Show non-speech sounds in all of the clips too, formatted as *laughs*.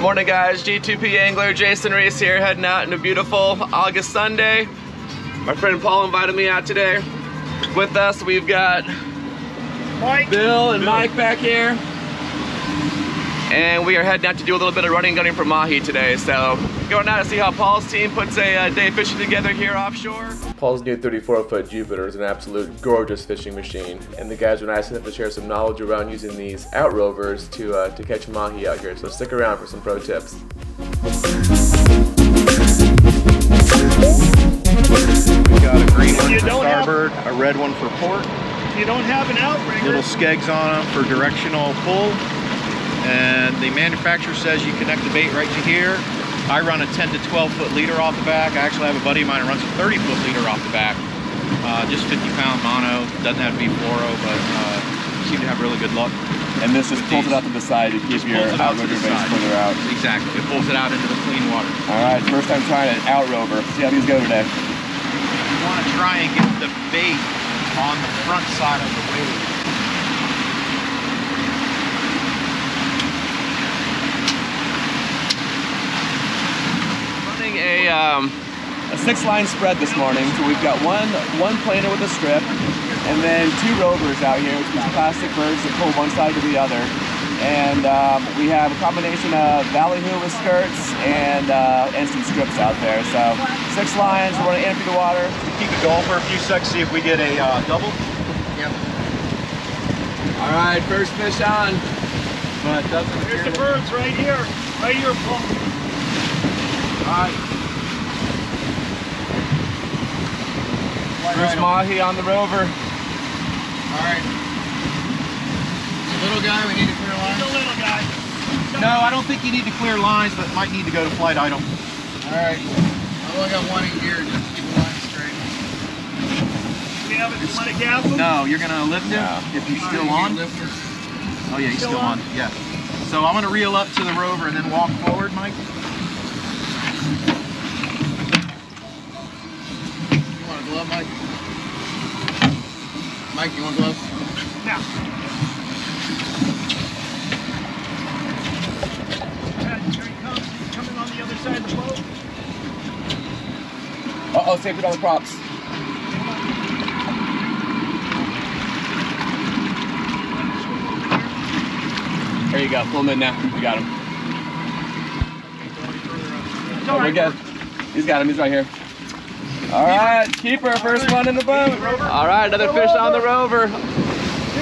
Morning guys, G2P angler Jason Reece here heading out in a beautiful August Sunday. My friend Paul invited me out today. With us we've got Mike. Bill and Mike back here. And we are heading out to do a little bit of running gunning for Mahi today. So going out to see how Paul's team puts a uh, day fishing together here offshore. Paul's new 34 foot Jupiter is an absolute gorgeous fishing machine. And the guys were nice enough to share some knowledge around using these outrovers to, uh, to catch Mahi out here. So stick around for some pro tips. We got a green one You for don't have- starboard, a red one for port, You don't have an outrigger. little skegs on them for directional pull. And the manufacturer says you connect the bait right to here. I run a 10 to 12 foot leader off the back. I actually have a buddy of mine who runs a 30 foot leader off the back. Uh, just 50 pound mono, doesn't have to be fluoro, but uh, seem to have really good luck. And this just pulls it out to the side to keep Just pulls it out to the side. out. Exactly, it pulls it out into the clean water. All right, first time trying an outrover. See how these go today. You want to try and get the bait on the front side of the wave. running a, um, a six line spread this morning. So we've got one one planer with a strip and then two rovers out here, which is plastic birds that pull one side to the other. And um, we have a combination of ballyhoo with skirts and uh, and some strips out there. So six lines, we're going to empty the water. Keep it going for a few seconds, see if we get a uh, double. Yep. All right, first fish on. But it doesn't Here's the birds right here. Right here, Paul. All right. First mahi on the rover. Alright. Little guy, we need to clear lines. The lines. little guy. No, I don't think you need to clear lines, but might need to go to flight item. Alright, I've only got one in gear, just keep the line straight. We have it. You want to gavel? No, you're gonna lift it No. if he's still You on. lift it. Oh yeah, he's Still still on? on. Yeah. So I'm gonna reel up to the rover and then walk forward, Mike. Want a glove, Mike? Mike, you want gloves? Now. Here he comes. He's coming on the other side of the boat. Uh oh, save it on the props. There you go, pull him in now. You got him. It's Oh, all we're good. He's got him. He's right here. All right, keeper, first one in the boat. All right, another fish on the rover.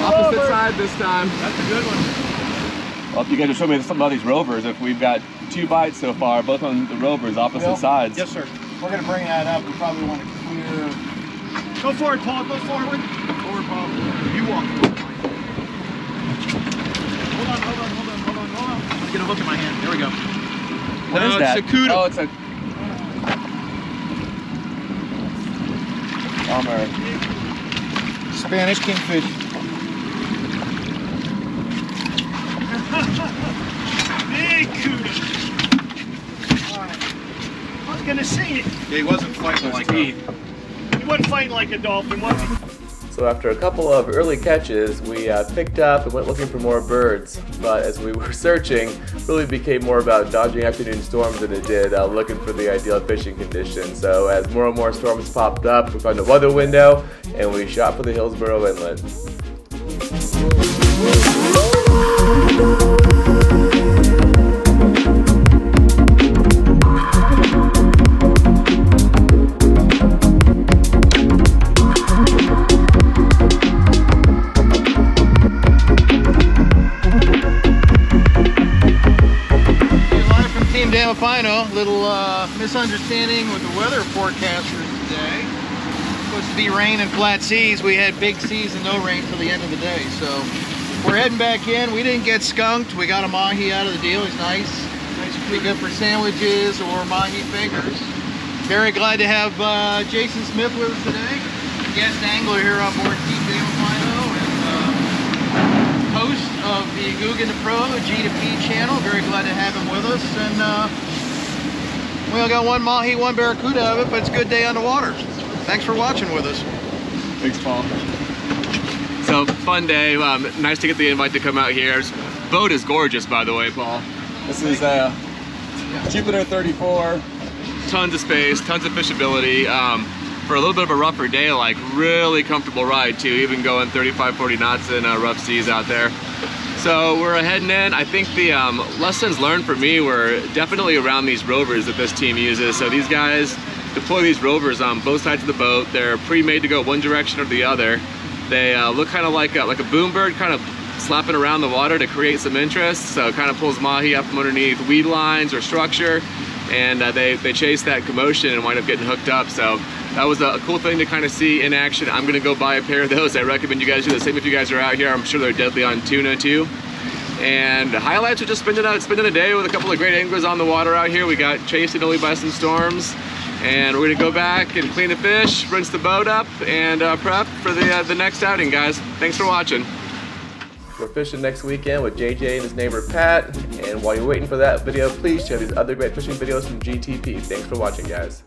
Opposite side this time. That's a good one. Well, if you guys are showing me some of these rovers, if we've got two bites so far, both on the rovers, opposite Bill? sides. Yes, sir. We're gonna bring that up, we probably want to clear Go forward, Paul. Go forward. forward Paul. You walk forward, Hold on, hold on, hold on, hold on, hold on. I'm get a hook in my hand. There we go. What No, is it's that? a cuda. Oh, it's a. Bummer. Spanish kingfish. Big cuda. All right. I was gonna say it. Yeah, he wasn't fighting like me. He wasn't fighting like a dolphin, was he? So after a couple of early catches, we uh, picked up and went looking for more birds. But as we *laughs* were searching, really became more about dodging afternoon storms than it did uh, looking for the ideal fishing conditions. So as more and more storms popped up, we found a weather window and we shot for the Hillsborough Inlet. Team little uh, misunderstanding with the weather forecasters today. Supposed to be rain and flat seas. We had big seas and no rain till the end of the day. So we're heading back in. We didn't get skunked. We got a mahi out of the deal. He's nice. Nice, pretty good for sandwiches or mahi fingers. Very glad to have uh, Jason Smith with us today, guest angler here on board Team Damapino and uh, host of the Googan the Pro G2P channel. Very glad to have him with us. And uh, we only got one mahi, one barracuda of it, but it's a good day on the water. Thanks for watching with us. Thanks, Paul. So fun day. Um, nice to get the invite to come out here. Boat is gorgeous, by the way, Paul. This is uh, Jupiter 34, tons of space, tons of fishability. Um, for a little bit of a rougher day, like really comfortable ride too, even going 35, 40 knots in uh, rough seas out there. So we're heading in. I think the um, lessons learned for me were definitely around these rovers that this team uses. So these guys deploy these rovers on both sides of the boat. They're pre-made to go one direction or the other. They uh, look kind of like a, like a boom bird, kind of slapping around the water to create some interest. So it kind of pulls mahi up from underneath weed lines or structure. And uh, they, they chase that commotion and wind up getting hooked up. So that was a cool thing to kind of see in action. I'm gonna go buy a pair of those. I recommend you guys do the same if you guys are out here. I'm sure they're deadly on tuna too. And highlights are just spending a, spending a day with a couple of great anglers on the water out here. We got chased and only by some storms. And we're gonna go back and clean the fish, rinse the boat up, and uh, prep for the, uh, the next outing, guys. Thanks for watching. We're fishing next weekend with JJ and his neighbor Pat. And while you're waiting for that video, please check these other great fishing videos from GTP. Thanks for watching, guys.